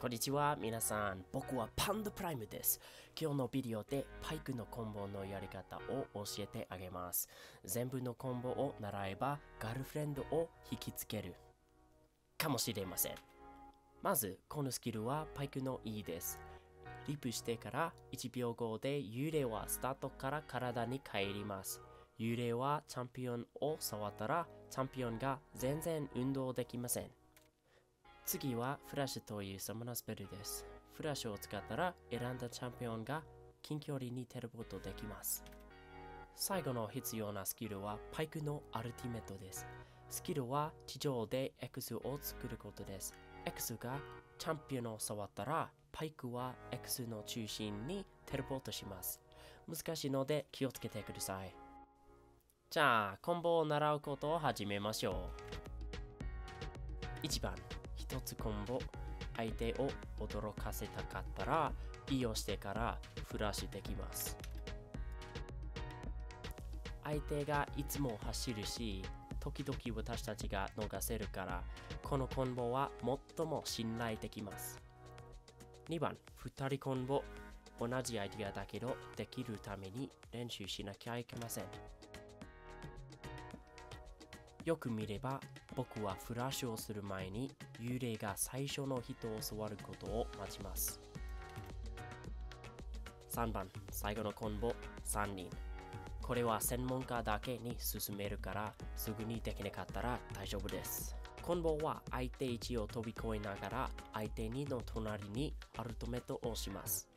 こんにちは、皆さん。僕はパンダプライムです。今日のビデオでパイクのコンボのやり方を教えてあげます。全部のコンボを習えば、ガールフレンドを引きつける。かもしれません。まず、このスキルはパイクの E です。リップしてから1秒後で幽霊はスタートから体に帰ります。幽霊はチャンピオンを触ったら、チャンピオンが全然運動できません。次はフラッシュというサムナスペルです。フラッシュを使ったら選んだチャンピオンが近距離にテレポートできます。最後の必要なスキルはパイクのアルティメットです。スキルは地上で X を作ることです。X がチャンピオンを触ったらパイクは X の中心にテレポートします。難しいので気をつけてください。じゃあ、コンボを習うことを始めましょう。1番、1つコンボ。相手を驚かせたかったら、E をしてからフラッシュできます。相手がいつも走るし、時々私たちが逃せるから、このコンボは最も信頼できます。2番、2人コンボ。同じアイディアだけど、できるために練習しなきゃいけません。よく見れば僕はフラッシュをする前に幽霊が最初の人を触ることを待ちます。3番最後のコンボ3人これは専門家だけに進めるからすぐにできなかったら大丈夫です。コンボは相手1を飛び越えながら相手2の隣にアルトメットを押します。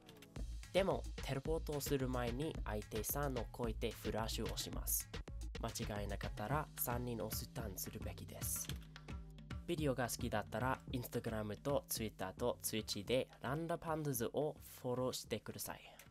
でもテレポートをする前に相手3を超えてフラッシュを押します。間違いなかったら3人をスタンするべきです。ビデオが好きだったら Instagram と Twitter と Twitch でランダパンダズをフォローしてください。